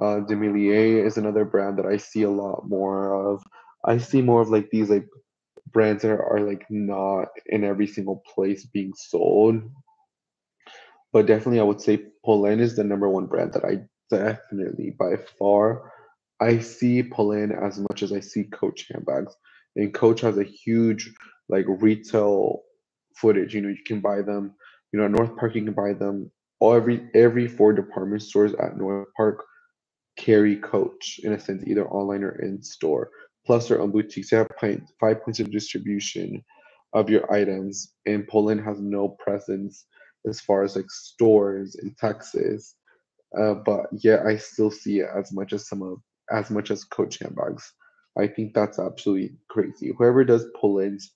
Uh, Demellier is another brand that I see a lot more of. I see more of like these like brands that are like not in every single place being sold. But definitely, I would say Polène is the number one brand that I definitely by far I see Polène as much as I see Coach handbags. And Coach has a huge like retail footage. You know, you can buy them. You know, at North Park you can buy them. All every every four department stores at North Park carry Coach in a sense, either online or in store. Plus boutiques. They have five points of distribution of your items, and Polène has no presence as far as like stores in Texas. Uh, but yeah, I still see it as much as some of as much as Coach handbags. I think that's absolutely crazy. Whoever does Polène's,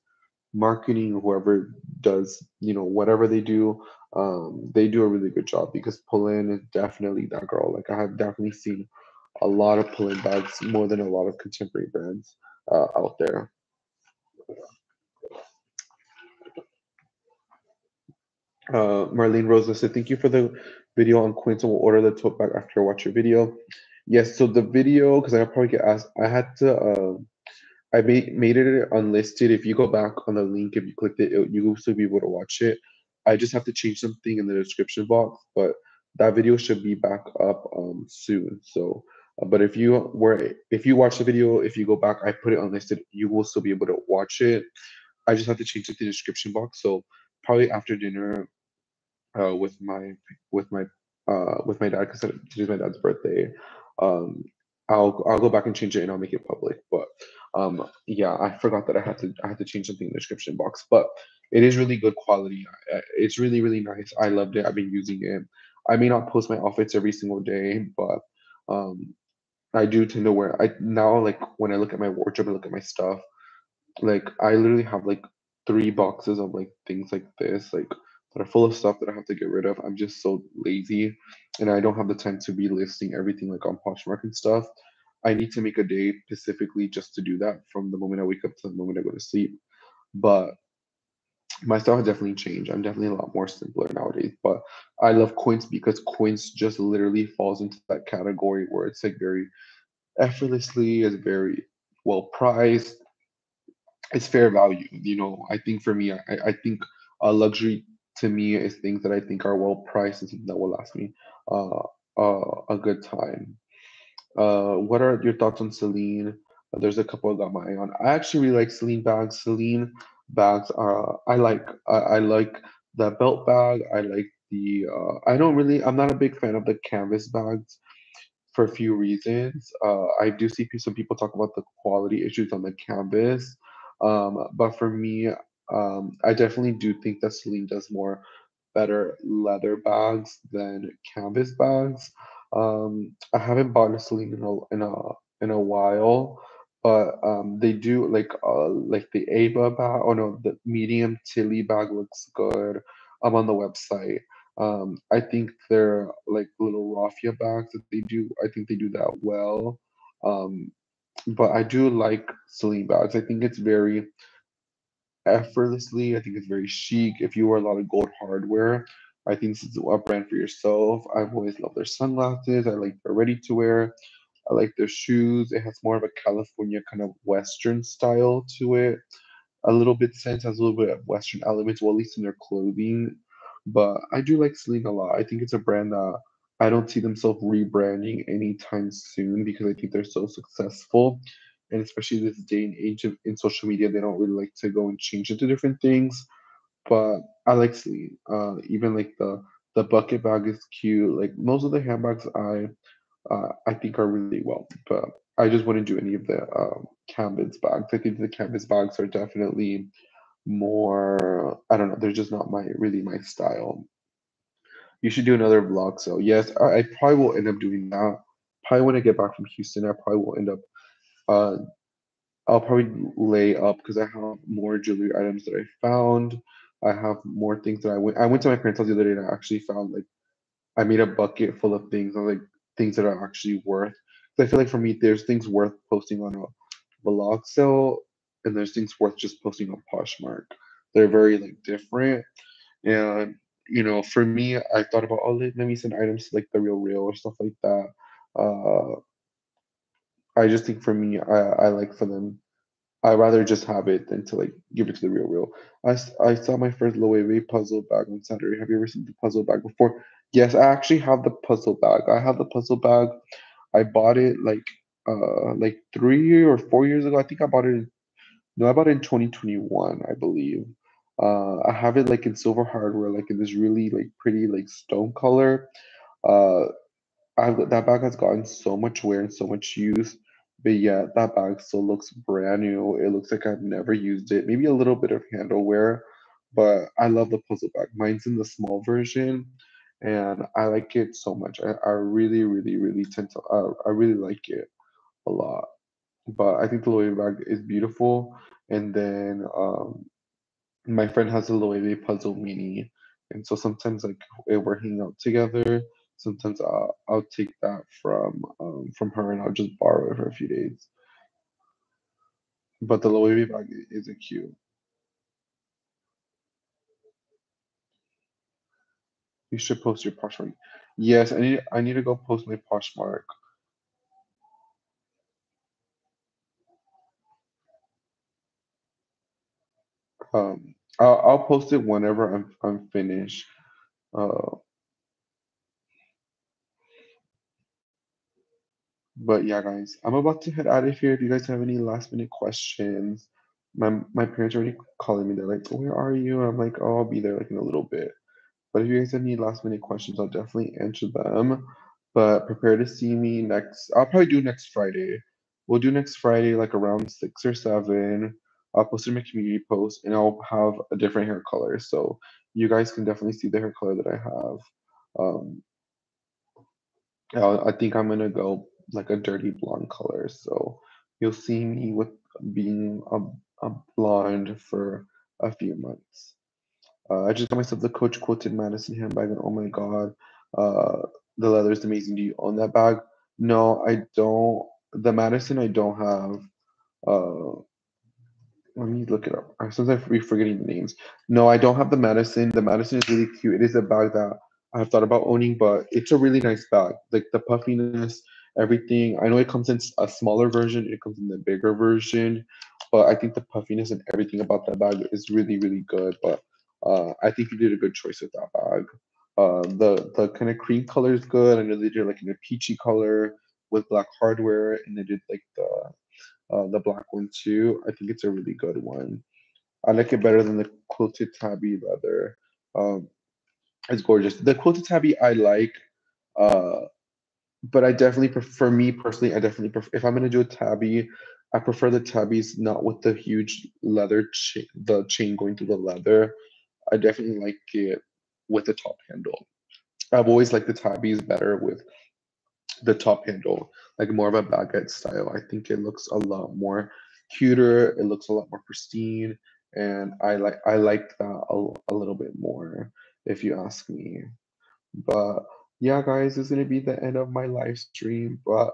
marketing, whoever does, you know, whatever they do, um, they do a really good job because Polène is definitely that girl. Like I have definitely seen a lot of Polène bags more than a lot of contemporary brands uh, out there. Uh, Marlene Rosa said, thank you for the video on and we'll order the tote bag after I watch your video. Yes, so the video, because I probably get asked, I had to, uh, I made, made it unlisted. If you go back on the link, if you clicked it, it, you will still be able to watch it. I just have to change something in the description box, but that video should be back up um, soon. So, but if you were, if you watch the video, if you go back, I put it unlisted, you will still be able to watch it. I just have to change it to the description box. So probably after dinner, uh, with my with my uh, with my dad because today's my dad's birthday. Um, I'll I'll go back and change it and I'll make it public. But um, yeah, I forgot that I had to I had to change something in the description box. But it is really good quality. It's really really nice. I loved it. I've been using it. I may not post my outfits every single day, but um, I do tend to wear. I now like when I look at my wardrobe and look at my stuff, like I literally have like three boxes of like things like this, like that are full of stuff that I have to get rid of. I'm just so lazy and I don't have the time to be listing everything like on Poshmark and stuff. I need to make a day specifically just to do that from the moment I wake up to the moment I go to sleep. But my style has definitely changed. I'm definitely a lot more simpler nowadays. But I love Quince because Quince just literally falls into that category where it's like very effortlessly, it's very well priced, it's fair value. You know, I think for me, I, I think a luxury to me is things that I think are well priced and something that will last me uh, uh, a good time. Uh, what are your thoughts on Celine? There's a couple I got my eye on. I actually really like Celine bags. Celine bags are I like I, I like the belt bag. I like the uh, I don't really I'm not a big fan of the canvas bags for a few reasons. Uh, I do see some people talk about the quality issues on the canvas, um, but for me, um, I definitely do think that Celine does more better leather bags than canvas bags. Um, I haven't bought a Celine in a in a in a while, but um, they do like uh like the Ava bag. Oh no, the medium Tilly bag looks good. I'm on the website. Um, I think they're like little raffia bags that they do. I think they do that well. Um, but I do like Celine bags. I think it's very effortlessly. I think it's very chic. If you wear a lot of gold hardware, I think this is a brand for yourself. I've always loved their sunglasses. I like their ready to wear. I like their shoes. It has more of a California kind of Western style to it. A little bit sense has a little bit of Western elements, well, at least in their clothing. But I do like Celine a lot. I think it's a brand that I don't see themselves rebranding anytime soon because I think they're so successful. And especially this day and age of in social media, they don't really like to go and change into different things. But I like Celine. Uh, even like the the bucket bag is cute. Like most of the handbags I uh, I think are really well, but I just wouldn't do any of the um, canvas bags. I think the canvas bags are definitely more. I don't know. They're just not my really my style. You should do another vlog. So yes, I, I probably will end up doing that. Probably when I get back from Houston, I probably will end up. Uh, I'll probably lay up because I have more jewelry items that I found. I have more things that I went. I went to my parents' house the other day and I actually found like I made a bucket full of things. I was like things that are actually worth. I feel like for me, there's things worth posting on a vlog sale, and there's things worth just posting on Poshmark. They're very like different, and you know, for me, I thought about oh, let, me send items to like the Real Real or stuff like that. Uh, I just think for me, I I like for them. I rather just have it than to like give it to the Real Real. I, I saw my first Loewe puzzle bag on Saturday. Have you ever seen the puzzle bag before? Yes, I actually have the puzzle bag. I have the puzzle bag. I bought it like uh like three or four years ago. I think I bought it in no, I bought it in 2021, I believe. Uh, I have it like in silver hardware, like in this really like pretty like stone color. Uh, I that bag has gotten so much wear and so much use, but yeah, that bag still looks brand new. It looks like I've never used it. Maybe a little bit of handle wear, but I love the puzzle bag. Mine's in the small version, and I like it so much. I, I really, really, really tend to. Uh, I really like it a lot. But I think the Loewe bag is beautiful. And then um, my friend has a Loewe puzzle mini, and so sometimes like eh, we're hanging out together. Sometimes I'll, I'll take that from um, from her and I'll just borrow it for a few days. But the Loewe bag is a cute. You should post your Poshmark. Yes, I need I need to go post my Poshmark. Um, I'll, I'll post it whenever I'm I'm finished. Uh, But yeah, guys, I'm about to head out of here. If you guys have any last minute questions, my my parents are already calling me. They're like, "Where are you?" I'm like, "Oh, I'll be there like in a little bit." But if you guys have any last minute questions, I'll definitely answer them. But prepare to see me next. I'll probably do next Friday. We'll do next Friday, like around six or seven. I'll post in my community post, and I'll have a different hair color, so you guys can definitely see the hair color that I have. Um, I think I'm gonna go like a dirty blonde color. So you'll see me with being a, a blonde for a few months. Uh, I just got myself the Coach Quilted Madison handbag, and oh my god, uh, the leather is amazing. Do you own that bag? No, I don't. The Madison I don't have. Uh, let me look it up. I sometimes forgetting the names. No, I don't have the Madison. The Madison is really cute. It is a bag that I've thought about owning, but it's a really nice bag. Like the puffiness, everything. I know it comes in a smaller version. It comes in the bigger version, but I think the puffiness and everything about that bag is really, really good. But uh, I think you did a good choice with that bag. uh, the the kind of cream color is good. I know they did like in a peachy color with black hardware, and they did like the uh, the black one too. I think it's a really good one. I like it better than the quilted tabby leather. Um, it's gorgeous. The quilted tabby I like, uh, but I definitely prefer me personally. I definitely prefer if I'm gonna do a tabby. I prefer the tabbies not with the huge leather chain, the chain going through the leather. I definitely like it with the top handle. I've always liked the tabbies better with the top handle, like more of a baguette style. I think it looks a lot more cuter. It looks a lot more pristine, and I like I like that a, a little bit more, if you ask me. But yeah, guys, is gonna be the end of my live stream. But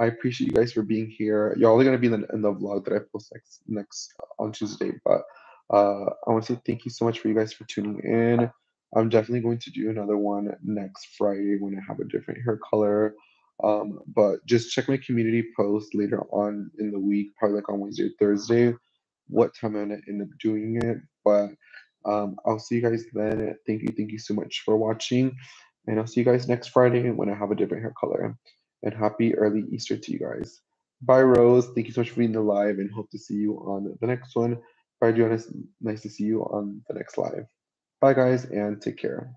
I appreciate you guys for being here. Y'all are gonna be in the, in the vlog that I post next next on Tuesday. But uh, I want to say thank you so much for you guys for tuning in. I'm definitely going to do another one next Friday when I have a different hair color. Um, but just check my community post later on in the week, probably like on Wednesday or Thursday, what time I'm gonna end up doing it. But um, I'll see you guys then. Thank you, thank you so much for watching. And I'll see you guys next Friday when I have a different hair color. And happy early Easter to you guys. Bye, Rose. Thank you so much for being alive and hope to see you on the next one. Bye, Jonas. Nice to see you on the next live. Bye, guys, and take care.